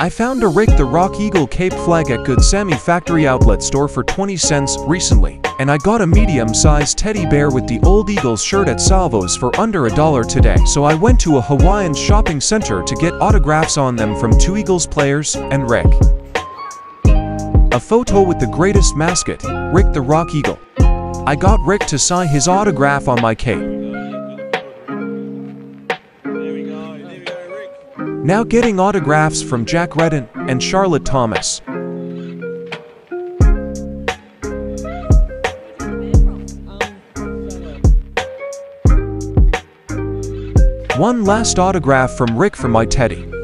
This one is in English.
I found a Rick the Rock Eagle Cape flag at Good Sammy Factory Outlet store for 20 cents recently, and I got a medium-sized teddy bear with the old Eagles shirt at Salvos for under a dollar today. So I went to a Hawaiian shopping center to get autographs on them from two Eagles players and Rick. A photo with the greatest mascot, Rick the Rock Eagle. I got Rick to sign his autograph on my cape. Now getting autographs from Jack Redden and Charlotte Thomas. One last autograph from Rick for my teddy.